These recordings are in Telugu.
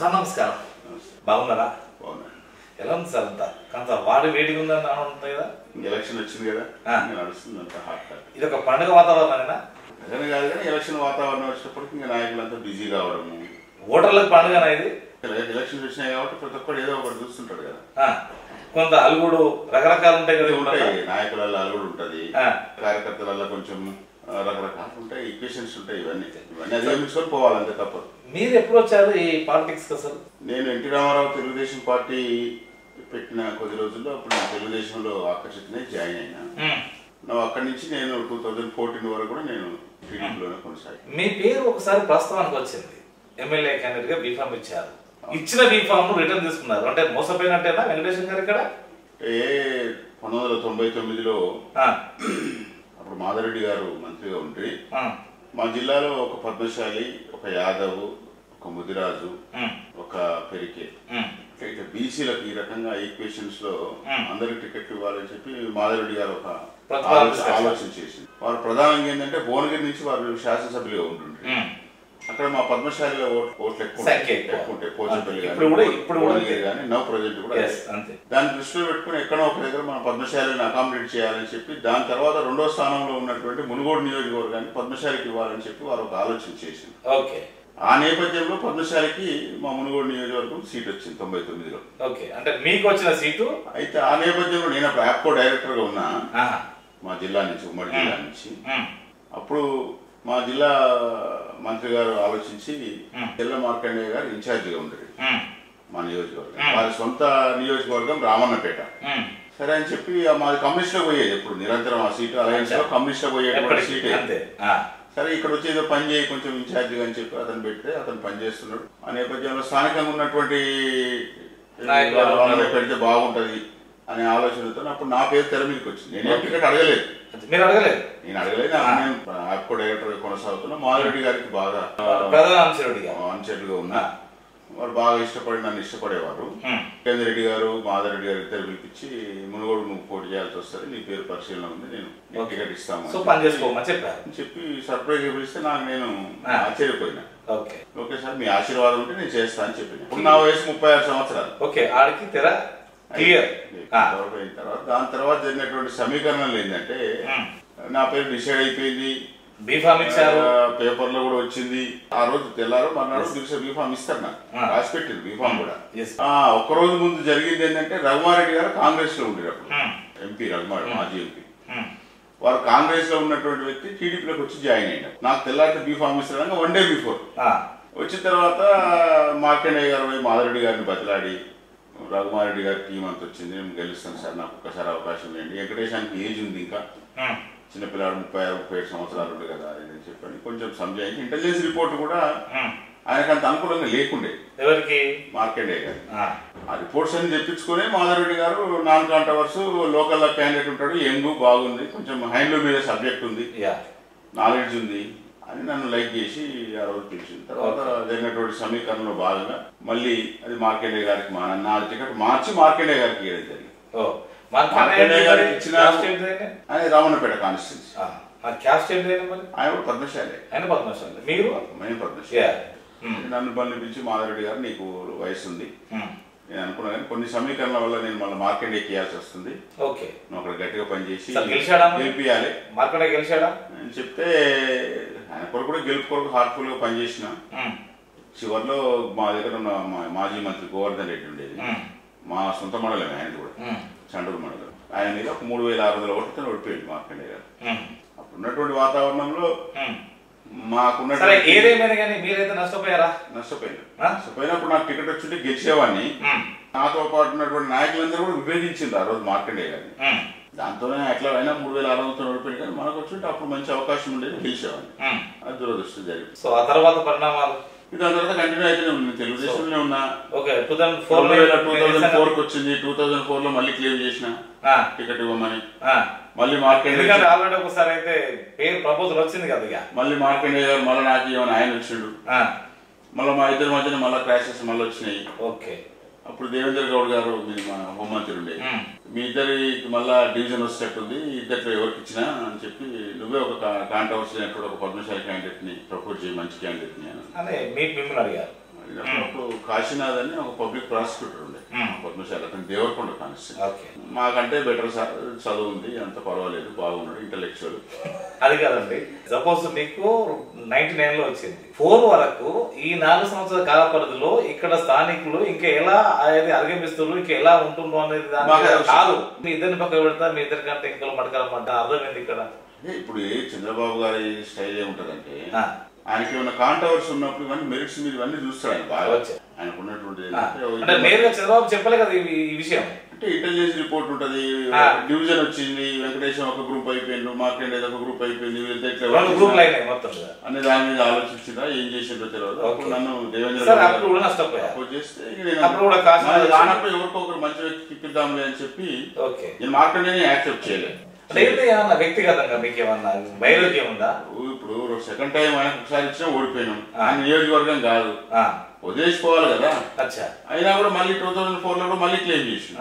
సార్ నమస్కారం. బాగున్నారా? ఎలా ఉంది సార్ అంతా? కొంత వాడి వేడిగా ఉందని ఉంటుంది కదా. ఎలక్షన్ వచ్చింది కదా. నడుస్తుంది అంత హాట్ ఇది ఒక పండుగ వాతావరణమేనా? నిజంగా కాదు కానీ ఎలక్షన్ వాతావరణం వచ్చినప్పటికి ఇంకా నాయకులంతా బిజీ కావడము. ఓటర్లకు పండుగనా ఇది? ఇలా ఎలక్షన్స్ వచ్చినాయి కాబట్టి ప్రతి ఒక్కరు ఏదో ఒకటి చూస్తుంటాడు కదా. ఆ, కొంత అలుగుడు రకరకాలు ఉంటాయి కదా ఉంటాయి. నాయకులలో అలుగుడు ఉంటుంది. కార్యకర్తలలో కొంచెం రకరకాలు ఉంటాయి ఈక్వేషన్స్ ఉంటాయి ఇవన్నీ. ఇవన్నీ అధిగమించుకొని పోవాలి అంతే తప్పదు. మీరు ఎప్పుడు వచ్చారు ఈ పాలిటిక్స్ అసలు? నేను ఎన్టీ రామారావు తెలుగుదేశం పార్టీ పెట్టిన కొద్ది రోజుల్లో అప్పుడు నేను తెలుగుదేశంలో ఆకర్షితనే జాయిన్ అయినా. అక్కడి నుంచి నేను టూ థౌజండ్ ఫోర్టీన్ వరకు కూడా నేను టీడీపీలోనే కొనసాగాను. మీ పేరు ఒకసారి ప్రస్తుతానికి వచ్చింది. ఎమ్మెల్యే క్యాండిడేట్గా బీఫామ్ ఇచ్చారు. ఇచ్చిన బీఫామ్ రిటర్న్ తీసుకున్నారు. అంటే మోసపోయినట్టేనా వెంకటేశ్వర గారు ఇక్కడ? ఏ పంతొమ్మిది వందల తొంభై తొమ్మిదిలో అప్పుడు మాధరెడ్డి గారు మంత్రిగా ఉండి మా జిల్లాలో ఒక పద్మశాలి ఒక యాదవ్ ఒక ముదిరాజు ఒక పెరికే. ఇక బీసీలకు ఈ రకంగా ఈక్వేషన్స్లో. అందరికి టికెట్ ఇవ్వాలని చెప్పి మాధవరెడ్డి గారు ఒక ఆలోచన చేసింది. వారు ప్రధానంగా ఏంటంటే భువనగిరి నుంచి వారు శాసనసభ్యులుగా ఉంటుండ్రు. ఉమ్. అక్కడ మా పద్మశాలిలో ఓట్- ఓట్లు ఇప్పుడు కూడా- ఇప్పుడు కూడా కానీ నవ్ ప్రజెంట్ కూడా. అంతే. దాన్ని దృష్టిలో పెట్టుకుని ఎక్కడో ఒక దగ్గర మన పద్మశాలిని అకామిడేట్ చేయాలని చెప్పి దాని తర్వాత రెండో స్థానంలో ఉన్నటువంటి మునుగోడు నియోజకవర్గాన్ని పద్మశాలికి ఇవ్వాలని చెప్పి వారు ఒక ఆలోచన చేసింది. ఓకే. ఆ నేపథ్యంలో పద్మశాలికి మా మునుగోడు నియోజకవర్గం సీట్ వచ్చింది తొంభై తొమ్మిదిలో. ఓకే. అంటే మీకు వచ్చిన సీటు? అయితే ఆ నేపథ్యంలో నేను అప్పుడు యాప్కో డైరెక్టర్గా ఉన్నా. ఆహా, మా జిల్లా నుంచి ఉమ్మడి జిల్లా నుంచి. అప్పుడు మా జిల్లా మంత్రి గారు ఆలోచించి. తెల్ల మార్కండేయ గారు ఇన్ఛార్జిగా ఉండేది. మా నియోజకవర్గం. వారి సొంత నియోజకవర్గం రామన్నపేట. సరే అని చెప్పి మాది కమ్యూనిస్ట్లో పోయేది ఎప్పుడు. నిరంతరం ఆ సీటు అలయన్స్లో కమ్యూనిస్ట్లో పోయేటువంటి సీటే. సరే ఇక్కడ వచ్చి ఏదో పని చేయి కొంచెం ఇన్ఛార్జిగా అని చెప్పి అతను పెడితే అతను పని చేస్తున్నాడు. ఆ నేపథ్యంలో స్థానికంగా ఉన్నటువంటి? పెడితే బాగుంటది అనే ఆలోచనతో అప్పుడు నా పేరు తెర మీదకి వచ్చింది. నేనేం టికెట్ అడగలేదు. అంతే. మీరు అడగలేదు. నేను అడగలేదు నేను యాప్కో డైరెక్టర్ కొనసాగుతున్నా మాధురెడ్డి గారికి బాగా ప్రధాన అంశుడిగా అన్సెట్గా ఉన్నా. వారు బాగా ఇష్టపడి నన్ను ఇష్టపడేవారు. రెడ్డి గారు మాధవరెడ్డి గారు ఇద్దరు పిలిపించి మునుగోడు నువ్వు పోటీ చేయాల్సి వస్తుంది నీ పేరు పరిశీలన ఉంది నేను. టికెట్ ఇస్తాము చెప్పి- చెప్పి సర్ప్రైజ్ పిలిస్తే నాకు నేను. ఆశ్చర్యపోయినా. ఓకే. ఓకే సార్ మీ ఆశీర్వాదం ఉంటే నేను చేస్తా అని ఇప్పుడు నా వయసు ముప్పై ఆరు సంవత్సరాలు. ఓకే ఆడికి తెర క్లియర్ అయిన తర్వాత దాని తర్వాత జరిగినటువంటి సమీకరణలు ఏంటంటే నా పేరు డిసైడ్ అయిపోయింది. బీఫామ్ ఇచ్చారు. ఆ, పేపర్లో కూడా వచ్చింది. ఆ రోజు తెల్లారు మర్నాడు దీక్ష బీఫామ్ ఇస్తారు నాకు. ఆ. రాసి పెట్టింది బీఫామ్ కూడా. Yes. ఆ ఒక్క రోజు ముందు జరిగింది ఏంటంటే రఘుమారెడ్డి గారు కాంగ్రెస్లో ఉండేటప్పుడు. Hmm. ఎంపీ రఘుమారెడ్డి మాజీ ఎంపీ వారు కాంగ్రెస్లో ఉన్నటువంటి వ్యక్తి టీడీపీలోకి వచ్చి జాయిన్ అయినారు నాకు తెల్లారితే బీఫామ్ ఇస్తారని వన్ డే బిఫోర్ ఆ, వచ్చిన తర్వాత మార్కండేయ గారు పోయి మాధవరెడ్డి గారిని బతిలాడి రఘుమారెడ్డి గారి టీం అంత వచ్చింది నేను గెలుస్తాను సార్ నాకు ఒక్కసారి అవకాశం ఇవ్వండి. వెంకటేశానికి ఏజ్ ఉంది ఇంకా. చిన్నపిల్లాడు ముప్పై ఆరు ముప్పై ఏడు సంవత్సరాలు ఉంది కదా అని చెప్పని. కొంచెం సంజాయించి ఇంటెలిజెన్స్ రిపోర్ట్ కూడా. ఆయనకు అంత అనుకూలంగా లేకుండే. ఎవరికి? మార్కండే గారు ఆ, రిపోర్ట్స్ అన్ని తెప్పించుకొని మాధవరెడ్డి గారు నాన్ కాంట్రవర్స్ లోకల్ క్యాండిడేట్ ఉంటాడు. యంగ్ బాగుంది. కొంచెం హైండ్లో మీద సబ్జెక్ట్ ఉంది. యా. నాలెడ్జ్ ఉంది. అని నన్ను లైక్ చేసి ఆ రోజు పిలిచింది. తర్వాత జరిగినటువంటి సమీకరణలో భాగంగా మళ్ళీ అది మార్కండే గారికి మా నా టికెట్ మార్చి మార్కండే గారికి ఇవ్వడం జరిగింది. మార్కండే గారికి ఇచ్చిన? ఆయన? రామన్నపేట కాన్స్టిట్యూన్సీ. క్యాస్ట్ ఆయన మరి? ఆయన కూడా పద్మశాలే. ఆయన పద్మశాలి. మీరు? మేము పద్మశాలి. యా. ఉమ్, నన్ను మళ్ళీ పిలిచి మాధవరెడ్డి గారు నీకు వయసు ఉంది నేను అనుకున్నా కానీ కొన్ని సమీకరణల వల్ల నేను మళ్ళీ మార్కెట్ ఎక్కియాల్సి వస్తుంది. ఓకే. నువ్వు అక్కడ గట్టిగా పనిచేసి గెలిచాడా? గెలిపియాలి. మార్కండే గెలిచాడా? అని చెప్తే ఆయన కొరకు కూడా గెలుపు కొరకు హార్ట్ఫుల్గా పనిచేసిన. చివరిలో మా దగ్గర ఉన్న మా మాజీ మంత్రి గోవర్ధన్ రెడ్డి ఉండేది. మా సొంత మండలమే ఆయన కూడా. చండూరు మండలం. ఆయన మీద ఒక మూడు వేల ఆరు వందల ఓట్లతో ఓడిపోయింది మార్కండే గారు. అప్పుడు ఉన్నటువంటి వాతావరణంలో ఏదేమైనా కానీ మీరైతే నష్టపోయారా? నష్టపోయినప్పుడు నాకు టికెట్ వచ్చుంటే గెలిచేవాడిని. నాతో పాటు ఉన్నటువంటి నాయకులందరూ కూడా విభేదించింది ఆ రోజు మార్కండే గారిని. దాంతోనే ఎట్లా అయినా మూడు వేల ఆరు వందలతో ఓడిపోయింది కానీ మనకు వచ్చుంటే అప్పుడు మంచి అవకాశం ఉండేది గెలిచేవాడిని. అది దురదృష్టం జరిగింది. సో ఆ తర్వాత పరిణామాలు? దాని తర్వాత కంటిన్యూ అయితేనే ఉంది. నేను తెలుగుదేశంలోనే ఉన్నా. Okay two thousand four two thousand ఫోర్కి వచ్చింది. టూ థౌసండ్ ఫోర్లో మళ్ళీ క్లెయిమ్ చేసిన టికెట్ ఇవ్వమని. మళ్ళీ మార్కెట్ ఎందుకంటే ఆల్రెడీ ఒకసారి అయితే పేరు ప్రపోజల్ వచ్చింది కదా ఇక. మళ్ళీ మార్కెండే గారు మళ్ళీ నాకు ఇవ్వని ఆయన వచ్చిండు. ఆ, మళ్ళీ మా ఇద్దరి మధ్యన మళ్ళీ క్రాషెస్ మళ్ళీ వచ్చినాయి. ఓకే. అప్పుడు దేవేంద్ర గౌడ్ గారు మీ హోంమంత్రి ఉండే మీ ఇద్దరికి మళ్ళా డివిజన్ వచ్చేటట్టుంది ఇద్దరిలో ఎవరికి ఇచ్చినా అని చెప్పి నువ్వే ఒక కాంట్రవర్సీ ఒక పద్మశాలి క్యాండిడేట్ని ప్రపోజ్ చేయి మంచి క్యాండిడేట్ని అని. అని మీకు మిమ్మల్ని అడిగారు. అప్పుడు కాశీనాథ్ అని ఒక పబ్లిక్ ప్రాసిక్యూటర్ ఉండే. పద్మశాల అతను దేవరకొండ కానిస్టేబుల్. మాకంటే బెటర్ సార్ చదువు ఉంది అంత పర్వాలేదు బాగున్నాడు ఇంటలెక్చువల్. అది కాదండి. సపోజ్ నీకు నైన్టీ నైన్లో వచ్చింది. ఫోర్ వరకు ఈ నాలుగు సంవత్సరాల కాల పరిధిలో ఇక్కడ స్థానికులు ఇంకా ఎలా అనేది అధిగమిస్తున్నారు ఇంకా ఎలా ఉంటుందో అనేది దాని మాకు. కాదు. మీ ఇద్దరిని పక్క పెడతా మీ ఇద్దరి కంటే ఇంకా మడకలమంట అర్థం ఏంది ఇక్కడ. ఇప్పుడు చంద్రబాబు గారి స్టైల్ ఏముంటదంటే. ఆయనకి ఏమైనా కాంట్రవర్సీ ఉన్నప్పుడు ఇవన్నీ మెరిట్స్ మీద ఇవన్నీ చూస్తాడు ఆయన బాగా. ఆయనకు ఉన్నటువంటి నేరుగా చంద్రబాబు చెప్పలే కదా ఈ విషయం అంటే ఇంటెలిజెన్స్ రిపోర్ట్ ఉంటది. డివిజన్ వచ్చింది వెంకటేశం ఒక గ్రూప్ అయిపోయిండు మార్కెండ్ ఏదో ఒక గ్రూప్ అయిపోయింది. అనే దాని మీద ఆలోచించిందా ఏం చేసిందో తెలియదు అప్పుడు. నన్ను దేవేంద్ర సార్ గారు అప్పుడు కూడా నష్టపోయా సపోర్ట్ చేస్తే ఇక నేను అప్పుడు కూడా కాశీ మరి వచ్చింది. రానప్పుడు ఎవరికో ఒకరు మంచి వ్యక్తి ఇప్పిద్దాంలే అని చెప్పి నేను మార్కెండ్ యాక్సెప్ట్ చేయలేదు ఏంటి ఏమన్నా వ్యక్తిగతంగా మీకు ఏమన్నా వైరుధ్యం ఉందా? ఇప్పుడు సెకండ్ టైం ఆయనకు ఒకసారి ఇచ్చినా ఓడిపోయినాం. ఆయన నియోజకవర్గం కాదు. వదిలేసిపోవాలి కదా. అచ్చా. అయినా కూడా మళ్ళీ టూ థౌసండ్ ఫోర్లో కూడా మళ్ళీ క్లెయిమ్ చేసి.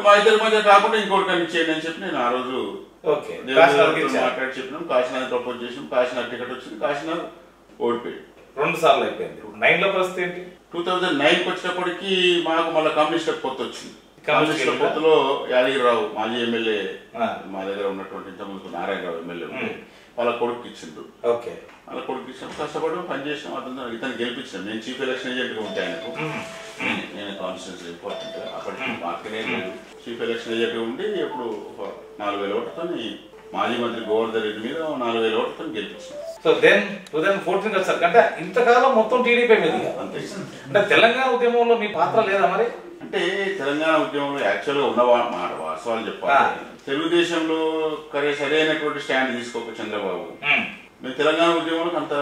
మా ఇద్దరి మధ్య కాకుండా ఇంకోటి కనిపించేయండి అని చెప్పి నేను ఆ రోజు. మాట్లాడి చెప్పినాం. కాశీనాథ్ ప్రపోజ్ చేసినాం. కాశీనాథ్ టికెట్ వచ్చింది. కాశీనాథ్ ఓడిపోయాడు రెండు సార్లు అయిపోయింది. నైన్లో పరిస్థితి ఏంటి? టూ థౌజండ్ నైన్కి వచ్చేటప్పటికి మాకు మళ్ళీ కమ్యూనిస్ట్ కొత్త వచ్చింది. కమ్యూనిస్ట్ కొత్తలో యాదగిరిరావు మాజీ ఎమ్మెల్యే. మా దగ్గర ఉన్నటువంటి ఇంతకుముందు నారాయణరావు ఎమ్మెల్యే వాళ్ళ కొడుకు ఇచ్చిండ్రు. ఓకే. వాళ్ళ కొడుకు ఇచ్చిన కష్టపడి పనిచేసినాం అతను ఇతను గెలిపించాను నేను చీఫ్ ఎలక్షన్ ఏజెంట్గా ఉంటాను ఆయనకు నేను- కాన్స్టిట్యూన్సీ ఇంపార్టెంట్ అప్పటికి మార్కెనే లేదు. చీఫ్ ఎలక్షన్ ఏజెంట్గా ఉండి ఇప్పుడు ఒక నాలుగు వేల ఓట్లతో మాజీ మంత్రి గోవర్ధన్ రెడ్డి మీద నాలుగు వేల ఓట్లతో గెలిపించాను so then two thousand fourteen వచ్చారు. అంటే ఇంతకాలం మొత్తం టీడీపీ మీద అంటే తెలంగాణ ఉద్యమంలో మీ పాత్ర లేదా మరి? అంటే తెలంగాణ ఉద్యమంలో యాక్చువల్గా ఉన్న మాట వాస్తవాలు చెప్పాలి. తెలుగుదేశంలో కరే సరైనటువంటి స్టాండ్ తీసుకోక చంద్రబాబు. మేము తెలంగాణ ఉద్యమంలో అంత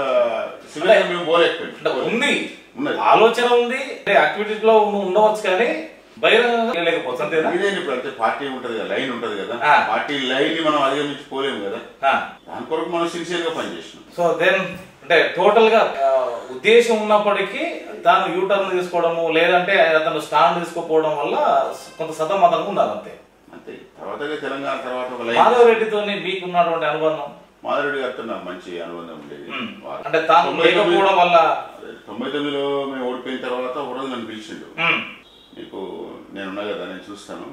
సివిల్ మేము పోలేకపోయాం అంటే ఉంది ఉన్నది. ఆలోచన ఉంది యాక్టివిటీస్లో ఉండవచ్చు కానీ బహిరంగంగా లేకపోవచ్చు అంతేనా ఇదే ఇప్పుడు అంటే పార్టీ ఉంటది కదా లైన్ ఉంటది కదా. పార్టీ లైన్ని మనం అధిగమించుకోలేము కదా ఆ. దాని కొరకు మనం సిన్సియర్గా పనిచేసినాం సో దెన్ అంటే టోటల్గా ఉద్దేశం ఉన్నప్పటికీ తాను యూటర్న్ తీసుకోవడము లేదంటే అతను స్టాండ్ తీసుకోపోవడం వల్ల కొంత సతమతంగా ఉన్నారు అంతే. అంతే. తర్వాత తెలంగాణ తర్వాత ఒక లైన్ మాధవ్ రెడ్డితో మీకున్నటువంటి అనుబంధం? మాధురెడ్డి గారితో నాకు మంచి అనుబంధం ఉండేది. అంటే తాను లేకపోవడం వల్ల తొంభై తొమ్మిదిలో మేము ఓడిపోయిన తర్వాత ఒక రోజు నన్ను పిలిచిండు. ఉమ్, నీకు నేనున్నా కదా నేను చూస్తాను.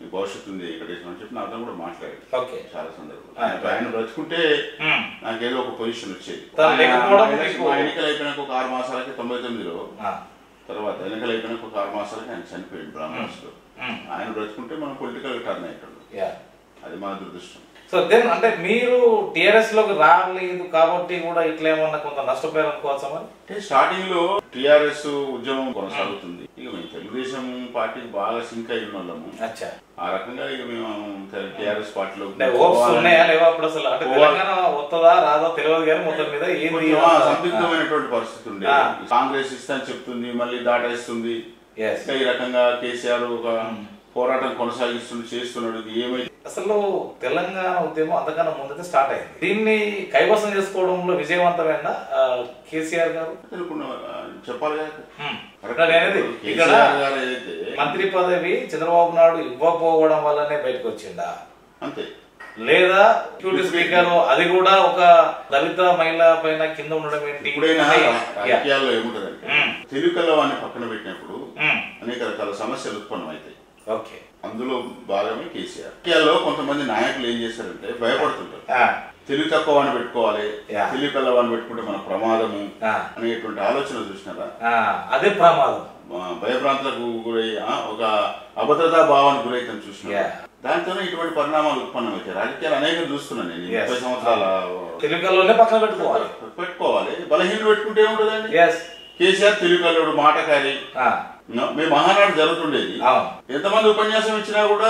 నీ భవిష్యత్తు ఉంది ఇక్కడ అని చెప్పి నాతో కూడా మాట్లాడాడు. ఓకే. చాలా సందర్భాలు. ఆయన- ఆయన బ్రతుకుంటే ఉమ్, నాకేదో ఒక పొజిషన్ వచ్చేది. మా ఎన్నికలు అయిపోయినాక ఒక ఆరు మాసాలకి తొంభై తొమ్మిదిలో తర్వాత ఎన్నికలు అయిపోయినాక ఒక ఆరు మాసాలకి ఆయన చనిపోయాడు బ్రాహ్మణ్స్లో ఆయన బ్రతుకుంటే మనం పొలిటికల్ టర్న్ అయ్యేటోడు యా. అది మా దురదృష్టం. సో దెన్ అంటే మీరు టిఆర్ఎస్లోకి రాలేదు కాబట్టి కూడా ఇట్లా ఏమన్నా కొంత నష్టపోయారు అనుకోవచ్చా మరి? స్టార్టింగ్లో టిఆర్ఎస్ ఉద్యమం కొనసాగుతుంది. ఇక మేము తెలుగుదేశం పార్టీకి బాగా సింక్ అయి ఉన్న వాళ్ళము. అచ్చా. ఆ రకంగా ఇక మేము టిఆర్ఎస్ పార్టీలో ఉన్నాయా లేవా అప్పుడు అసలు? అంటే తెలంగాణ వస్తుందా రాదా తెలియదు కానీ మొత్తం మీద ఏంది సందిగ్ధమైనటువంటి పరిస్థితి ఉంది. కాంగ్రెస్ ఇస్తాను చెప్తుంది మళ్ళీ దాటేస్తుంది. ఈ రకంగా కేసీఆర్ ఒక పోరాటం కొనసాగిస్తుంది చేస్తున్నాడు ఏమైతే అసలు తెలంగాణ ఉద్యమం అంతకన్నా ముందైతే స్టార్ట్ అయింది. దీన్ని కైవసం చేసుకోవడంలో విజయవంతమైన కేసీఆర్ గారు? చెప్పాలి. ఇక్కడ మంత్రి పదవి చంద్రబాబు నాయుడు ఇవ్వకపోవడం వల్లనే బయటకు వచ్చిందా? అంతే. లేదా డిప్యూటీ స్పీకర్ అది కూడా ఒక దళిత మహిళ పైన కింద ఉండడం ఏంటి. తెలుగు కలవాన్ని పక్కన పెట్టినప్పుడు. అనేక రకాల సమస్యలు ఉత్పన్నమవుతాయి. ఓకే. అందులో భాగమే కేసీఆర్. రాజకీయాల్లో కొంతమంది నాయకులు ఏం చేశారంటే భయపడుతుంటారు. ఆ, తెలుగు తక్కువ అని పెట్టుకోవాలి. తెలుగు కలవాన్ని పెట్టుకుంటే మన ప్రమాదము అనేటువంటి ఆలోచన చూసినారా? ఆ, అదే ప్రమాదం. ఆ, భయభ్రాంతులకు గురై ఒక అభద్రతా భావానికి గురైతే చూసిన. దాంతోనే ఇటువంటి పరిణామాలు ఉత్పన్నమవుతాయి రాజకీయాలు అనేక చూస్తున్నాను నేను. ముప్పై సంవత్సరాల తెలుగులోనే పక్కన పెట్టుకోవాలి. పెట్టుకోవాలి. బలహీన పెట్టుకుంటే ఏముంటుందండి? కేసీఆర్ తెలుగు కల్లుడు మాటకారి మీ మహానాడు జరుగుతుండేది. ఎంతమంది ఉపన్యాసం ఇచ్చినా కూడా.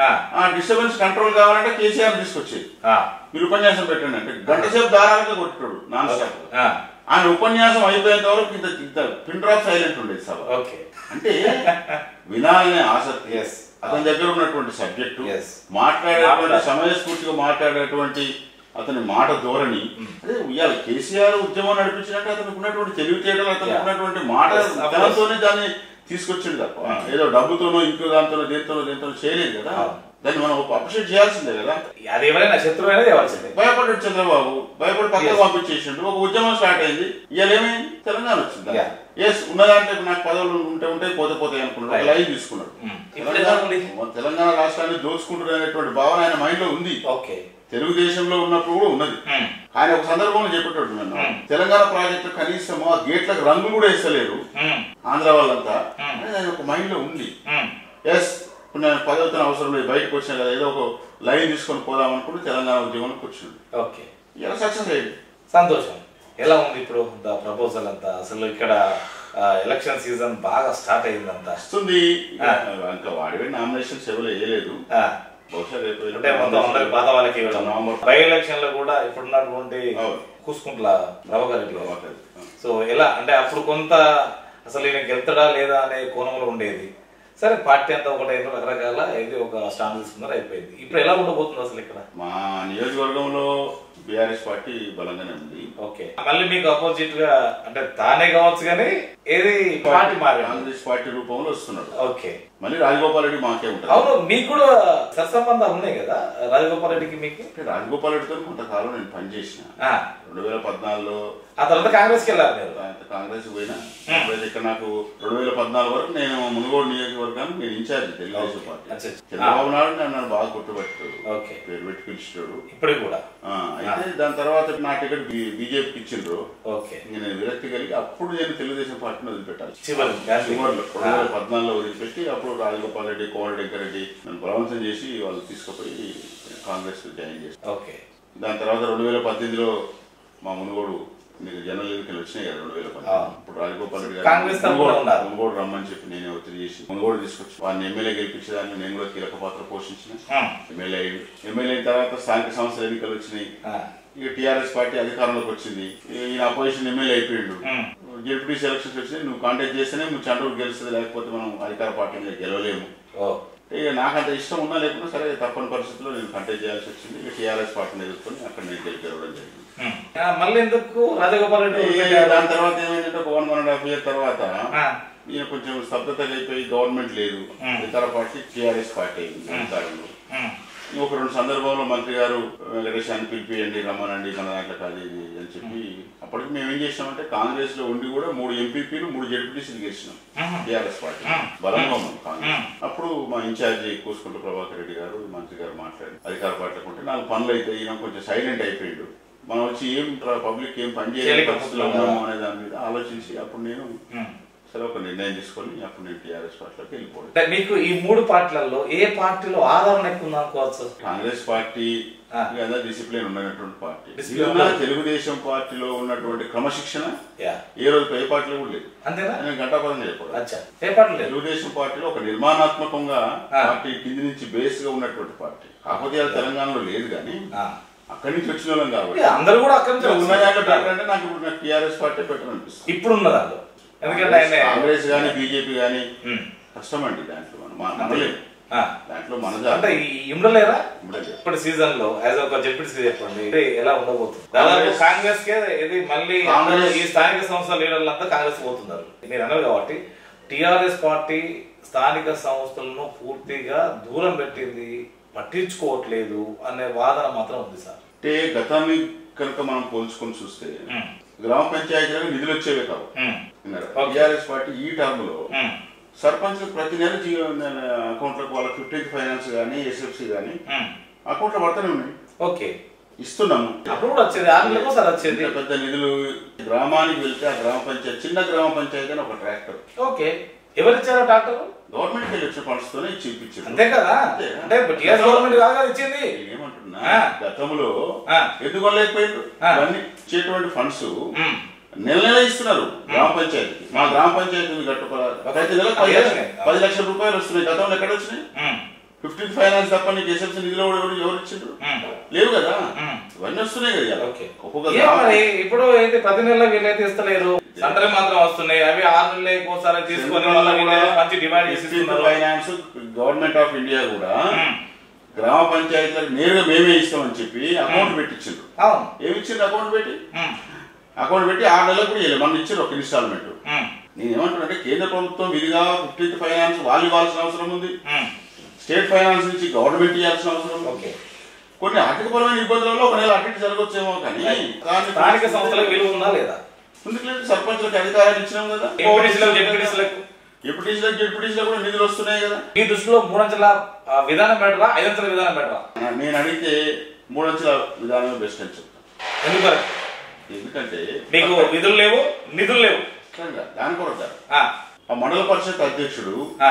ఆ. డిస్టర్బెన్స్ కంట్రోల్ కావాలంటే కేసీఆర్ తీసుకొచ్చేది. ఆ, మీరు ఉపన్యాసం పెట్టండి అంటే గంట సేపు దారాలుగా కొట్టాడు నాన్ స్టాప్. ఆయన ఉపన్యాసం అయిపోయేంత వరకు ఇంత ఇంత పిన్ డ్రాప్ సైలెంట్ ఉండేది సభ. ఓకే. అంటే వినాలనే ఆసక్తి. అతని దగ్గర ఉన్నటువంటి సబ్జెక్టు. మాట్లాడేటువంటి మాట్లాడ- సమయస్ఫూర్తిగా మాట్లాడేటువంటి అతని మాట ధోరణి. అదే ఇవాళ కేసీఆర్ ఉద్యమం నడిపించినట్టు అతనికి ఉన్నటువంటి తెలివితేటలు అతనికి. ఉన్నటువంటి మాట తనతోనే దాన్ని తీసుకొచ్చింది తప్ప. ఏదో డబ్బుతోనో ఇంకో దాంతోనో దేంతోనో దేంతోనో చేయలేదు కదా. అవును. దాన్ని మనం అప్రిషియేట్ చేయాల్సిందే కదా. అది ఎవరైనా శత్రువు అనేది ఇవ్వాల్సిందే భయపడ్డాడు చంద్రబాబు. భయపడి పక్కకు పంపించేసిండు. ఒక ఉద్యమం స్టార్ట్ అయింది. ఇవాళ ఏమైంది? తెలంగాణ వచ్చింది. ఎస్ ఉన్నదాంట్లో నాకు పదవులు ఉంటే ఉంటే పోతే పోతే అనుకున్నాడు. లైన్ తీసుకున్నాడు. ఉంది? తెలంగాణ రాష్ట్రాన్ని దోచుకుంటున్నారు అనేటువంటి భావన ఆయన మైండ్లో ఉంది. ఓకే తెలుగుదేశంలో ఉన్నప్పుడు కూడా ఉన్నది. ఆయన ఒక సందర్భంలో చెప్పేటట్టు నన్ను. తెలంగాణ ప్రాజెక్టు కనీసం ఆ గేట్లకు రంగులు కూడా వేస్తలేరు. ఆంధ్ర వాళ్ళంతా. ఆయన ఒక మైండ్లో ఉంది. ఎస్ ఇప్పుడు నేను పదవుతున్న అవసరం లేదు బయటకు వచ్చినా కదా ఏదో ఒక లైన్ తీసుకొని పోదాం అనుకుంటే తెలంగాణ ఉద్యమంలో కూర్చుంది ఓకే. ఇలా సక్సెస్ అయ్యింది సంతోషం. ఎలా ఉంది ఇప్పుడు ద ప్రపోజల్ అంతా? అసలు ఇక్కడ ఎలక్షన్ సీజన్ బాగా స్టార్ట్ అయిందంతా వస్తుంది. ఇంకా వాడి నామినేషన్స్ ఎవరు వేయలేదు. ఆ, బహుశా రేపు అంటే మొత్తం అందరి పాత వాళ్ళకి ఇవ్వడం నవంబర్ బై ఎలక్షన్లో కూడా ఇప్పుడున్నటువంటి. కూసుకుంట్ల ప్రభాకర్ రెడ్డి గారు. ప్రభాకర్. సో ఎలా అంటే అప్పుడు కొంత అసలు ఈయన గెలుతాడా లేదా అనే కోణంలో ఉండేది సరే పార్టీ అంతా ఒకటే రకరకాల ఇది ఒక స్టాండ్ తీసుకున్నారు అయిపోయింది ఇప్పుడు ఎలా ఉండబోతుంది అసలు ఇక్కడ మా నియోజకవర్గంలో బీఆర్ఎస్ పార్టీ బలంగానే ఉంది. ఓకే. మళ్ళీ మీకు అపోజిట్గా అంటే తానే కావచ్చు కానీ ఏది పార్టీ మారింది కాంగ్రెస్ పార్టీ రూపంలో వస్తున్నాడు. ఓకే. మళ్ళీ రాజగోపాల్ రెడ్డి మాకే ఉంటారు అవును మీకు కూడా సత్సంబంధాలు ఉన్నాయి కదా రాజగోపాల్ రెడ్డికి మీకు? రాజగోపాల్ రెడ్డితో కొంతకాలం నేను పనిచేసిన. రెండు వేల పద్నాలుగులో ఆ తర్వాత కాంగ్రెస్కి వెళ్ళారు మీరు కాంగ్రెస్ పోయినా. ఇక్కడ నాకు రెండు వేల పద్నాలుగు వరకు నేను మునుగోడు నియోజకవర్గానికి నేను in charge Telugu Desam. Party. Chandrababu Naidu నన్ను బాగా గుర్తుపెట్టాడు. ఓకే. పేరు పెట్టి పిలిచాడు ఇప్పటికి కూడా. అయితే దాని తర్వాత నా టికెట్ బీజేపీకి ఇచ్చిండ్రు. నేను విరక్తి కలిగి అప్పుడు నేను తెలుగుదేశం పార్టీని వదిలిపెట్టాలి. చివరిలో రెండు వేల పద్నాలుగులో వదిలిపెట్టి అప్పుడు రాజగోపాల్ రెడ్డి కోమటి వెంకరెడ్డి నన్ను బలవంతం చేసి వాళ్ళు తీసుకుపోయి కాంగ్రెస్ జాయిన్ ఓకే. దాని తర్వాత రెండు వేల పద్దెనిమిదిలో మా మునుగోడు మీకు జనరల్ ఎన్నికలు వచ్చినాయి కదా రెండు వేల. పద్దెనిమిది ఇప్పుడు రాజగోపాల్ రెడ్డి గారు కాంగ్రెస్ మునుగోడు- రమ్మని చెప్పి నేనే ఒత్తిడి చేసి మునుగోడు తీసుకొచ్చి వారిని ఎమ్మెల్యే గెలిపించడానికి నేను కూడా కీలక పాత్ర పోషించిన. ఎమ్మెల్యే ఎమ్మెల్యే అయిన తర్వాత స్థానిక సంస్థల ఎన్నికలు వచ్చినాయి. ఇక టీఆర్ఎస్ పార్టీ అధికారంలోకి వచ్చింది. ఈయన అపోజిషన్ ఎమ్మెల్యే అయిపోయిండు. ఉమ్, జెడ్పీ సెలక్షన్స్ వచ్చి నువ్వు కాంటాక్ట్ చేస్తేనే నువ్వు చండూరు గెలుస్తుంది లేకపోతే మనం అధికార పార్టీ గెలవలేము. ఇక నాకు అంత ఇష్టం ఉన్నా లేకున్నా సరే తప్పని పరిస్థితుల్లో నేను కంటెక్ట్ చేయాల్సి వచ్చింది. ఇక టీఆర్ఎస్ పార్టీని ఎదుర్కొని అక్కడ నేను గెలిపి గెలవడం జరిగింది. మళ్ళీ ఎందుకు రాజగోపాల్? దాని తర్వాత ఏమైందంటే ఒక one one and half year తర్వాత ఈయన కొంచెం స్తబ్దత అయిపోయి గవర్నమెంట్ లేదు. ఇతర పార్టీ టీఆర్ఎస్ పార్టీ అయింది. అధికారంలో ఒక రెండు సందర్భాల్లో మంత్రి గారు వెంకటేశాన్ని పిలిపియండి రమ్మనండి మన దాంట్లో కాదు ఇది అని చెప్పి అప్పటికి మేము ఏం చేసినామంటే కాంగ్రెస్లో ఉండి కూడా మూడు ఎంపీపీలు మూడు జడ్పీటీసీలు గెలిచినాం. TRS party. బలంగా ఉన్నాం కాంగ్రెస్. అప్పుడు మా ఇన్ఛార్జి కూసుకుంట ప్రభాకర్ రెడ్డి గారు మంత్రి గారు మాట్లాడి అధికార పార్టీలకు ఉంటే నాలుగు పనులు అయితే ఈయన కొంచెం సైలెంట్ అయిపోయిండు మనం వచ్చి ఏం పబ్లిక్ ఏం పని చేయాలి పరిస్థితుల్లో ఉన్నాము అనే దాని మీద ఆలోచించి అప్పుడు నేను. సరే ఒక నిర్ణయం తీసుకొని అప్పుడు నేను టీఆర్ఎస్ పార్టీలోకి వెళ్ళిపోయాను. అంటే మీకు ఈ మూడు పార్టీలలో ఏ పార్టీలో ఆదరణ ఎక్కువ ఉంది అనుకోవచ్చు? కాంగ్రెస్ పార్టీ. కదా డిసిప్లిన్ ఉన్నటువంటి పార్టీ. తెలుగుదేశం పార్టీలో ఉన్నటువంటి క్రమశిక్షణ యా. ఏ రోజు ఏ పార్టీలో కూడా లేదు. అంతేనా? నేను గంటాపదంగా చెప్పాడు లేదు? తెలుగుదేశం పార్టీలో ఒక నిర్మాణాత్మకంగా. పార్టీ కింది నుంచి బేస్గా ఉన్నటువంటి పార్టీ. కాకపోతే అది తెలంగాణలో లేదు కానీ. అక్కడి నుంచి వచ్చిన వాళ్ళం కాబట్టి. అందరూ కూడా అక్కడి నుంచి ఉన్న దాంట్లో అంటే నాకు ఇప్పుడు టీఆర్ఎస్ పార్టీ బెటర్ అనిపిస్తుంది ఇప్పుడు ఉన్న దాంట్లో. ఎందుకంటే ఆయన కాంగ్రెస్ కానీ బీజేపీ కానీ ఉమ్. కష్టమండి దాంట్లో మనం. మన- మనలేము ఆ. దాంట్లో మన అంటే ఇమ్మడలేరా. ఇప్పుడు సీజన్లో యాజ్ ఒక జడ్పీ చెప్పండి. ఎలా ఉండబోతుంది? దాదాపు కాంగ్రెస్- కే ఇది మళ్ళీ ఈ స్థానిక సంస్థల లీడర్లంతా కాంగ్రెస్ పోతున్నారు. మీరు అన్నారు కాబట్టి టిఆర్ఎస్ పార్టీ స్థానిక సంస్థలను పూర్తిగా దూరం పెట్టింది పట్టించుకోవట్లేదు అనే వాదన మాత్రం ఉంది సార్. అంటే గతాన్ని కనుక మనం పోల్చుకొని చూస్తే. గ్రామ పంచాయతీలకు నిధులు వచ్చేవే కావు. టీఆర్ఎస్ పార్టీ ఈ టర్మ్లో. సర్పంచ్ ప్రతి నెల అకౌంట్లకు వాళ్ళ ఫిఫ్టీన్త్ ఫైనాన్స్ కానీ ఎస్ఎఫ్సి కానీ. అకౌంట్లో పడుతూనే ఉన్నాయి. ఓకే. ఇస్తున్నాము. అప్పుడు కూడా వచ్చేది ఆరు నెలలకు ఒకసారి వచ్చేది. పెద్ద నిధులు గ్రామానికి వెళ్తే ఆ గ్రామ పంచాయతీ చిన్న గ్రామ పంచాయతీ అని ఒక ట్రాక్టర్. ఓకే. ఎవరిచ్చారో డాక్టర్ గవర్నమెంట్ వచ్చిన ఫండ్స్ తోనే ఇచ్చి ఇప్పించారు అంతే కదా. అంటే టీఆర్ఎస్ గవర్నమెంట్ కాదు కదా ఇచ్చింది ఏమంటున్నా. గతంలో. ఎందుకు లేకపోయింది ఆ. ఇవన్నీ ఇచ్చేటువంటి ఫండ్స్. నెల నెల ఇస్తున్నారు గ్రామ పంచాయతీ మా గ్రామ పంచాయతీ కట్టుకోవాలి ప్రతి నెల పది. లక్షలు రూపాయలు వస్తున్నాయి గతంలో ఎక్కడ వచ్చినాయి. ఫిఫ్టీన్ ఫైనాన్స్ తప్ప నీకు ఎస్ఎఫ్సి నిధిలో కూడా ఎవరు ఎవరు ఇచ్చిండ్రు. లేవు కదా. ఇవన్నీ వస్తున్నాయి కదా ఒక్కొక్క ఇప్పుడు ఏంటి ప్రతి నెల వీళ్ళైతే ఇస్తలేరు సంటరీ మాత్రం వస్తున్నాయి. అవి ఆరు నెలలు ఒకసారి తీసుకొని మంచి demand finance government of India కూడా. గ్రామ పంచాయతీలకు నేరుగా మేమే ఇస్తామని చెప్పి అకౌంట్ పెట్టించిండ్రు. ఏమి ఇచ్చిండ్రు అకౌంట్ పెట్టి. అకౌంట్ పెట్టి ఆరు నెలలకు కూడా ఇవ్వలేదు మన ఇచ్చారు ఒక ఇన్స్టాల్మెంట్ ఉమ్. నేను ఏమంటున్నానంటే కేంద్ర ప్రభుత్వం విధిగా ఫిఫ్టీన్త్ ఫైనాన్స్ వాళ్ళు ఇవ్వాల్సిన అవసరం ఉంది. స్టేట్ ఫైనాన్స్ నుంచి గవర్నమెంట్ ఇవ్వాల్సిన అవసరం. ఓకే. కొన్ని ఆర్థికపరమైన ఇబ్బందుల వల్ల ఒక నెల అటు ఇటు జరగచ్చేమో కానీ స్థానిక సంస్థలకు విలువ ఉందా లేదా? ఎందుకు లేదు సర్పంచులకు అధికారాలు ఇచ్చినాం కదా. ఎంపీటీసీలకు జెడ్పీటీసీలకు కూడా నిధులు వస్తున్నాయి కదా. మీ దృష్టిలో మూడంచెల విధానం బెటరా ఐదంచెల విధానం బెటరా? నేను అడిగితే మూడంచెల విధానమే బెస్ట్ అని చెప్తాను ఎందుకు ఎందుకంటే మీకు విధులు లేవు నిధులు లేవు. దాని కొరత. ఆ, మండల పరిషత్ అధ్యక్షుడు ఆ,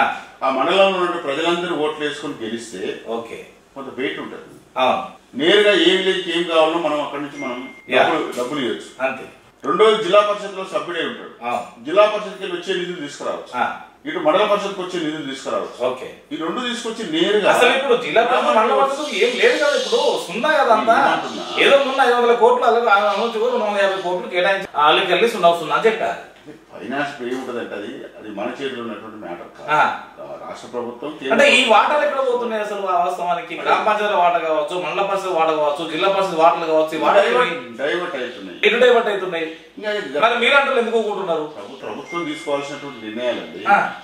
మండలంలో ఉన్న ప్రజలందరూ ఓట్లు వేసుకొని గెలిస్తే ఓకే. కొంత వెయిట్ ఉంటుంది. నేరుగా ఏం లేదు ఏం కావాలో మనం అక్కడి నుంచి మనం. డబ్బులు ఇవ్వచ్చు. అంతే. రెండోది జిల్లా పరిషత్లో సభ్యుడే ఉంటాడు. జిల్లా పరిషత్కి వెళ్ళి వచ్చే నిధులు తీసుకురావచ్చు. ఆ, ఇటు మండల పరిషత్కి వచ్చే నిధులు తీసుకురావచ్చు. ఓకే. ఈ రెండు తీసుకొచ్చి నేరుగా అసలు ఇప్పుడు జిల్లా పరిషత్ మండల పరిషత్ ఏం లేదు కదా ఇప్పుడు. సున్నా కదా అంతా? ఏదో ఉన్న ఐదు వందల కోట్లు అలాగే యాభై కోట్లు కేటాయించి వాళ్ళకి వెళ్ళి సున్నా సున్నా అని చెప్పారు. ఫైనాన్స్ ఏముంటదంటే అది అది మన చేతిలో ఉన్నటువంటి మ్యాటర్. రాష్ట్ర ప్రభుత్వం అంటే ఈ వాటాలు ఎక్కడ పోతున్నాయి అసలు వాస్తవానికి? గ్రామ పంచాయతీ వాట కావచ్చు మండల పరిషత్ వాట కావచ్చు జిల్లా పరిషత్ వాటలు కావచ్చు డైవర్ట్ అవుతున్నాయి. ఎటు డైవర్ట్ అవుతున్నాయి? మరి మీరంటారు ఎందుకు ప్రభు- ప్రభుత్వం తీసుకోవాల్సినటువంటి నిర్ణయాలండి.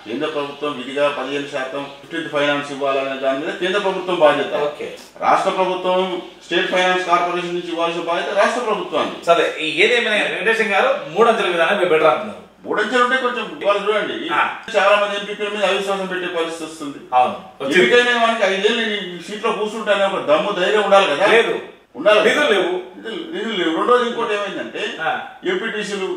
కేంద్ర ప్రభుత్వం విధిగా పదిహేను శాతం ఫిఫ్టీ ఫైనాన్స్ ఇవ్వాలనే దాని మీద కేంద్ర ప్రభుత్వం బాధ్యత. ఓకే. రాష్ట్ర ప్రభుత్వం స్టేట్ ఫైనాన్స్ కార్పొరేషన్ నుంచి ఇవ్వాల్సిన బాధ్యత రాష్ట్ర ప్రభుత్వానికి. సరే ఏదేమైనా వెంకటేశం గారు మూడంచెల విధానం బెటర్ అంటున్నారు. మూడంచెలు ఉంటే కొంచెం ఇవాళ చూడండి. చాలా మంది ఎంపీల మీద అవిశ్వాసం పెట్టే పరిస్థితి వస్తుంది. ఎందుకైనా మనకి ఐదేళ్ళు సీట్లో కూర్చుంటానే ఒక దమ్ము ధైర్యం ఉండాలి కదా లేదు ఉండాలి? నిధులు లేవు నిధులు లేవు రెండోది ఇంకోటి ఏమైందంటే. ఎంపీటీసీలు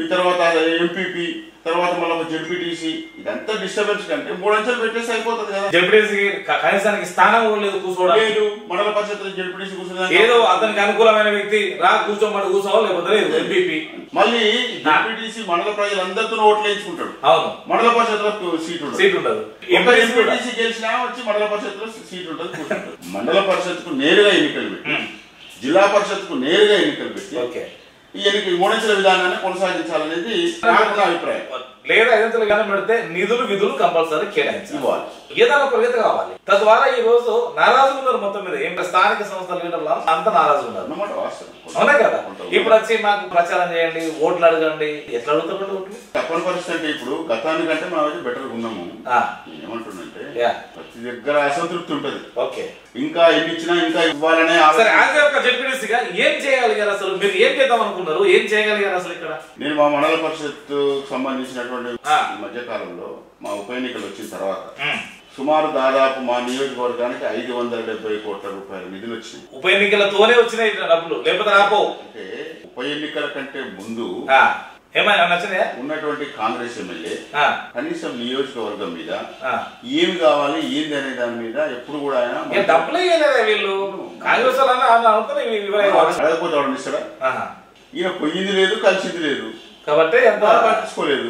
ఈ తర్వాత ఎంపీపీ తర్వాత మళ్ళీ జెడ్పీటీసీ ఇదంతా డిస్టర్బెన్స్ కంటే మూడు అంచెలు పెట్టేసి అయిపోతుంది కదా. జడ్పీటీసీ కనీసానికి స్థానం కూడా లేదు కూర్చోవడానికి. లేదు మండల పరిషత్ జెడ్పీటీసీ కూర్చుని ఏదో అతనికి అనుకూలమైన వ్యక్తి రా కూర్చోమని కూర్చోవాలి లేకపోతే లేదు ఎంపీపీ. మళ్ళీ జెడ్పీటీసీ మండల ప్రజలందరితో ఓట్లు వేయించుకుంటాడు. అవును. మండల పరిషత్ సీట్ ఉండదు. సీట్ ఉండదు. ఎంపీటీసీ గెలిచినా వచ్చి మండల పరిషత్లో సీట్ ఉంటుంది కూర్చుంటాడు మండల పరిషత్కు నేరుగా ఎన్నికలు పెట్టి జిల్లా పరిషత్కు నేరుగా ఎన్నికలు పెట్టి ఓకే. ఈ ఎన్నిక మూడంచెల విధానాన్ని కొనసాగించాలనేది నాకున్న అభిప్రాయం. లేదా ఐదంతలు విధానం పెడితే నిధులు విధులు కంపల్సరీ కేటాయించాలి. ఏదైనా ఒక విధత కావాలి. తద్వారా ఈ రోజు నారాజు ఉన్నారు మొత్తం మీద. ఏం స్థానిక సంస్థల లీడర్లు అంత నారాజు ఉన్నారు. అవునా కదా? ఇప్పుడు వచ్చి మాకు ప్రచారం చేయండి ఓట్లు అడగండి ఎట్లా అడుగుతారండి ఓట్లు? తప్పని పరిస్థితి అంటే ఇప్పుడు గతానికంటే మనం బెటర్ ఉన్నాము. యా. ప్రతి దగ్గర అసంతృప్తి ఉంటది. ఓకే. ఇంకా ఎన్ని ఇచ్చినా ఇంకా ఇవ్వాలనే సరే జడ్పీటీసీగా ఏం చేయగలిగారు అసలు? మీరు ఏం చేద్దాం అనుకున్నారు? ఏం చేయగలిగారు అసలు ఇక్కడ? నేను మా మండల పరిషత్ సంబంధించినటువంటి మధ్య కాలంలో మా ఉప ఎన్నికలు వచ్చిన తర్వాత. సుమారు దాదాపు మా నియోజకవర్గానికి ఐదు వందల డెబ్బై కోట్ల రూపాయల నిధులు వచ్చినాయి. ఉప ఎన్నికలతోనే వచ్చినాయి డబ్బులు. లేకపోతే రాపో అంటే ఉప ఎన్నికల కంటే ముందు ఏమైనా నచ్చినాయా ఉన్నటువంటి కాంగ్రెస్ ఎమ్మెల్యే కనీసం నియోజకవర్గం మీద. ఏమి కావాలి ఏంది అనే దాని మీద ఎప్పుడు కూడా ఆయన డబ్బులే వీళ్ళు? కాంగ్రెస్ వాళ్ళు అన్న అనుకుని వివరంగా అడగపోతే ఎవరు ఇస్తాడా? ఆహా. ఈయన పొయ్యింది లేదు కలిసింది లేదు. కాబట్టి పట్టించుకోలేదు.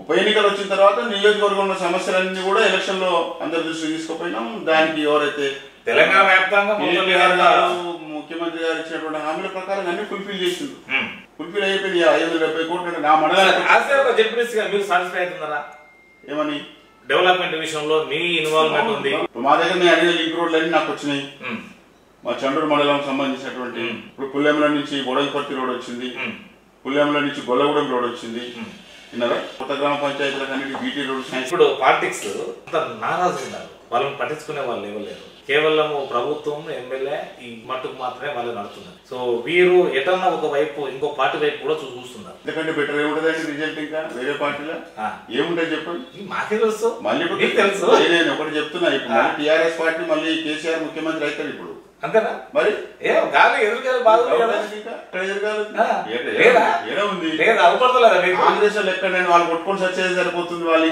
ఉప ఎన్నికలు వచ్చిన తర్వాత నియోజకవర్గంలో సమస్యలన్నీ కూడా ఎలక్షన్లో అందరి దృష్టికి తీసుకుపోయినాం. దానికి ఎవరైతే తెలంగాణ వ్యాప్తంగా ముఖ్యమంత్రి గారు ఇచ్చినటువంటి హామీల ప్రకారం అన్ని ఫుల్ఫిల్ చేసిండు. ఉమ్. ఫుల్ఫిల్ అయిపోయింది ఐదు వందల డెబ్బై కోట్లు నా యాజ్ ఒక జడ్పీటీసీగా మీరు సాటిస్ఫై అవుతున్నారా? ఏమని? డెవలప్మెంట్ విషయంలో మీ ఇన్వాల్వ్మెంట్ ఉంది. మా దగ్గర నేను అడిగిన లింక్ రోడ్లు అన్ని నాకు వచ్చినాయి. మా చండూరు మండలం సంబంధించినటువంటి. ఇప్పుడు పుల్లెంల నుంచి బొడలపర్తి రోడ్ వచ్చింది. ఉమ్. పుల్లెంల నుంచి గొల్లగూడెం రోడ్ వచ్చింది. విన్నారా? కొత్త గ్రామ పంచాయతీలకు అన్నిటి బీటీ రోడ్ ఇప్పుడు పాలిటిక్స్ అంత నారాజు ఉన్నారు. వాళ్ళని పట్టించుకునే వాళ్ళు ఇవ్వలేరు కేవలం ప్రభుత్వం ఎమ్మెల్యే ఈ మట్టుకు మాత్రమే వాళ్ళు నడుతున్నారు సో వీరు ఎటన్నా ఒక వైపు ఇంకో పార్టీ వైపు కూడా చూస్తున్నారు. ఎందుకంటే బెటర్ ఏముంటదండి రిజల్ట్ ఇంకా? వేరే పార్టీలో. ఏముంటది చెప్పండి? మాకే తెలుసు. మళ్ళీ తెలుసు. నేను- ఒకటి చెప్తున్నా ఇప్పుడు టీఆర్ఎస్ పార్టీ మళ్ళీ కేసీఆర్ ముఖ్యమంత్రి అవుతారు ఇప్పుడు. అంతేనా? మరి? ఏ గాలి ఎదురు గాలి బాగుంది కదా. ఇంకా ఎక్కడ ఎదగాలి? ఆ. ఎక్కడ- లేదా? ఎక్కడ అవపడతలేదా మీకు? కాంగ్రెస్ వాళ్ళు ఎక్కడండి వాళ్ళు కొట్టుకొని సచ్చేది సరిపోతుంది వాళ్ళు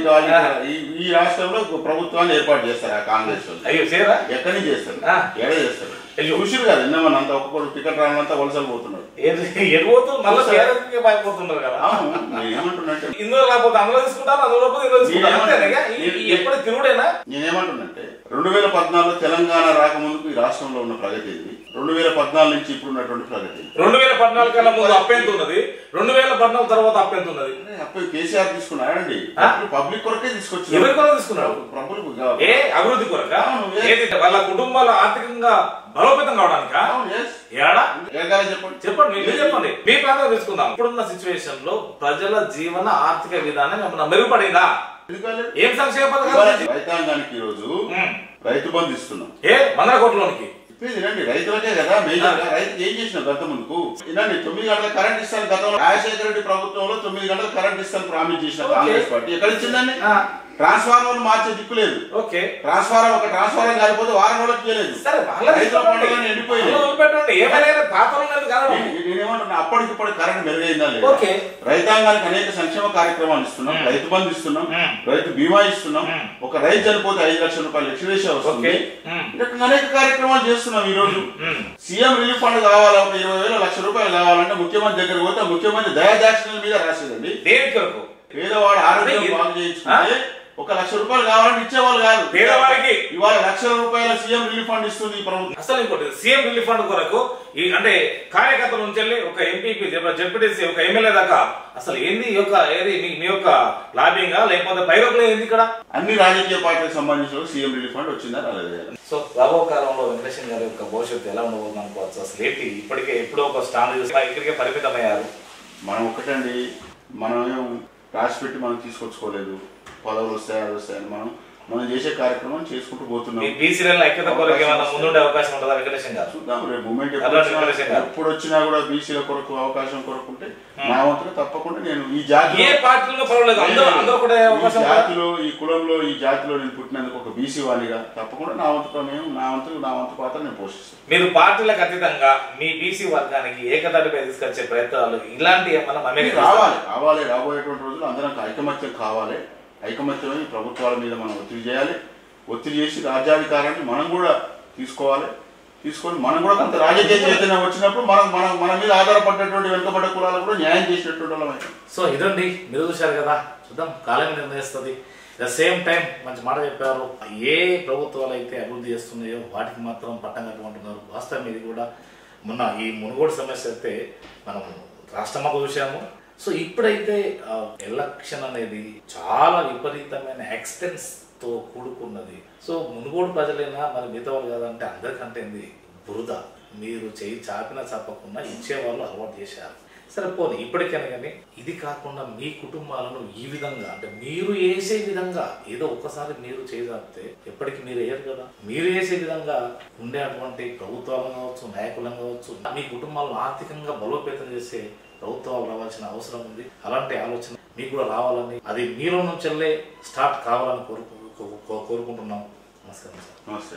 ఈ- రాష్ట్రంలో ప్రభుత్వాన్ని ఏర్పాటు చేస్తారు ఆ కాంగ్రెస్ అయ్యో చేయరా ఎక్కడి నుంచి చేస్తారు. ఎక్కడ చేస్తారు. చూసిరు కదా నిన్న మన అంత ఒక్కొక్కరు టికెట్ రానంతా వలసలు పోతున్నారు. ఎటు పోతుంది మళ్ళీ టీఆర్ఎస్కి భయపడుతున్నారు కదా. ఏమంటున్నట్టే ఇందులో లేకపోతే అందులో తీసుకుంటాను అందులో ఇందులో తీసుకుంటాను ఎప్పుడు తిరుగుడేనా? నేనేమంటున్నంటే రెండు వేల పద్నాలుగులో తెలంగాణ రాకముందుకు ఈ రాష్ట్రంలో ఉన్న ప్రగతి ఏంది? రెండు వేల పద్నాలుగు నుంచి ఇప్పుడు ఉన్నటువంటి ప్రగతి? రెండు వేల పద్నాలుగు కన్నా ముందు అప్పెంత ఉన్నది. రెండు వేల పద్నాలుగు తర్వాత అప్పెంత ఉన్నది. అప్పుడు కేసీఆర్ తీసుకున్నాడండి? పబ్లిక్ కొరకే తీసుకొచ్చి ఎవరి కొరకు తీసుకున్నాడు? ప్రభుత్వ ఏ అభివృద్ధి కొరక? వాళ్ళ కుటుంబాలు ఆర్థికంగా బలోపేతం కావడానికా. ఏడా చెప్పండి. చెప్పండి మీరు చెప్పండి. మీ ప్రాంతం తీసుకుందాం. ఇప్పుడున్న సిచ్యువేషన్లో ప్రజల జీవన ఆర్థిక విధానం మెరుగుపడిందా? ఏం సంక్షేమ పథకాలు రైతాంగానికి ఈ రోజు. రైతు బంధు ఇస్తున్నాం. ఏ వందల కోట్లలోనికి చెప్పేది రండి రైతులకే కదా మేజర్గా రైతుకి ఏం చేసిన గత ముందుకు? ఇదండి తొమ్మిది గంటల కరెంట్ ఇస్తాను గతంలో. రాజశేఖర రెడ్డి ప్రభుత్వంలో తొమ్మిది గంటల కరెంట్ ఇస్తాను ప్రామిస్ చేసిన. కాంగ్రెస్ పార్టీ. ఎక్కడ ఇచ్చిందండి. ట్రాన్స్ఫార్మర్ మార్చే దిక్కు లేదు. ఓకే. ట్రాన్స్ఫార్మర్ ఒక ట్రాన్స్ఫార్మర్ కాలిపోతే వారం రోజులకు చేయలేదు సరే నేనేమంటున్నా అప్పటికిప్పుడు కరెంట్ మెరుగైందా లేదా? ఓకే. రైతాంగానికి అనేక సంక్షేమ కార్యక్రమాలు ఇస్తున్నాం. రైతు బంధు ఇస్తున్నాం. రైతు బీమా ఇస్తున్నాం. ఒక రైతు చనిపోతే ఐదు లక్షల రూపాయలు వస్తుంది. మ్మ్. ఈ రకంగా అనేక కార్యక్రమాలు చేస్తున్నాం ఈ రోజు. సీఎం రిలీఫ్ ఫండ్ కావాలా? ఒక ఇరవై వేల లక్ష రూపాయలు కావాలంటే ముఖ్యమంత్రి దగ్గర పోతే ముఖ్యమంత్రి దయాదాక్షిణ్యం మీద రాసేదండి. పేదవాడు ఆరోగ్యం బాగు చేయించుకుంటే ఒక లక్ష రూపాయలు కావాలంటే ఇచ్చేవాళ్ళు కాదు. పేదవాడికి ఇవాళ లక్షల రూపాయల సీఎం రిలీఫ్ ఫండ్ ఇస్తుంది ప్రభుత్వం. అసలు ఇంకోటి సీఎం రిలీఫ్ ఫండ్ కొరకు ఈ అంటే కార్యకర్తల నుంచి వెళ్ళి ఒక ఎంపీపీ జెడ్పీటీసీ ఒక ఎమ్మెల్యే దాకా అసలు ఏంది యొక్క ఏది మీ యొక్క లాబింగా లేకపోతే పైరోకులు ఏంది ఇక్కడ? అన్ని రాజకీయ పార్టీలకు సంబంధించిన సీఎం రిలీఫ్ ఫండ్ వచ్చిందా రాలేదా? సో రాబో కాలంలో వెంకటేశ్వర గారి యొక్క భవిష్యత్తు ఎలా ఉండబోతుంది అనుకోవచ్చు. అసలు ఏంటి? ఇప్పటికే ఎప్పుడో ఒక స్టాండ్ చూసి ఇక్కడికే పరిమితమయ్యారు. మనం ఒకటండి మనం ఏం రాసి పెట్టి మనం తీసుకొచ్చుకోలేదు. పదవులు వస్తాయి అది వస్తాయని మనం మనం చేసే కార్యక్రమం చేసుకుంటూ పోతున్నాం. బీసీలలో ఐక్యత కొరకు ఏమైనా ముందుండే అవకాశం ఉంటుందా వెంకటేశ్వర గారు? చూద్దాం రేపు మూమెంట్. ఎప్పుడు వచ్చినా కూడా బీసీల కొరకు అవకాశం కొరకు ఉంటే నా వంతుగా తప్పకుండా నేను ఈ జాతి ఏ పార్టీలో పర్వాలేదు అందరూ అందరూ కూడా ఈ అవకాశం ఉందా? జాతిలో ఈ కులంలో ఈ జాతిలో నేను పుట్టినందుకు ఒక బీసీ వాణిగా తప్పకుండా నా వంతు నేను నా వంతు నా వంతు పాత్ర నేను పోషిస్తాను. మీరు పార్టీలకు అతీతంగా మీ బీసీ వర్గానికి ఏకతాటిపై తీసుకొచ్చే ప్రయత్నాలు ఇలాంటి మనం రావాలి రావాలి రాబోయేటువంటి రోజులు అందరం ఐకమత్యం కావాలి. ఐకమత్యమై ప్రభుత్వాల మీద మనం ఒత్తిడి చేయాలి. ఒత్తిడి చేసి రాజ్యాధికారాన్ని మనం కూడా తీసుకోవాలి. తీసుకొని మనం కూడా కొంత రాజకీయ చైతన్యం వచ్చినప్పుడు మనం మనం మన మీద ఆధారపడ్డటువంటి వెనుకబడ్డ కులాలు కూడా న్యాయం చేసినటువంటి వాళ్ళం సో ఇదండి మీరు చూశారు కదా. చూద్దాం కాలం నిర్ణయిస్తుంది ద సేమ్ టైం మంచి మాట చెప్పారు. ఏ ప్రభుత్వాలు అయితే అభివృద్ధి చేస్తున్నాయో వాటికి మాత్రం పట్టం కట్టుకుంటున్నారు వాస్తవం ఇది కూడా. మొన్న ఈ మునుగోడు సమస్య అయితే మనం రాష్ట్రమంతా చూసాము సో ఇప్పుడైతే ఎలక్షన్ అనేది చాలా విపరీతమైన ఎక్స్టెన్స్తో కూడుకున్నది. సో మునుగోడు ప్రజలైనా మరి మిగతా వాళ్ళు కాదంటే అందరికంటే బురద. మీరు చేయి చాపినా చప్పకుండా ఇచ్చేవాళ్ళు అలవాటు చేశారు. సరే పోనీ ఇప్పటికైనా కానీ ఇది కాకుండా మీ కుటుంబాలను ఈ విధంగా అంటే మీరు వేసే విధంగా ఏదో ఒక్కసారి మీరు చేయజాపితే ఎప్పటికీ మీరు వేయరు కదా? మీరు వేసే విధంగా ఉండే అటువంటి ప్రభుత్వాలను కావచ్చు నాయకులను కావచ్చు మీ కుటుంబాలను ఆర్థికంగా బలోపేతం చేసే ప్రభుత్వాలు రావాల్సిన అవసరం ఉంది. అలాంటి ఆలోచన మీకు కూడా రావాలని అది మీలో నుంచెల్లే స్టార్ట్ కావాలని కోరుకు కో- కో- కోరుకుంటున్నాం నమస్కారం సార్. నమస్తే.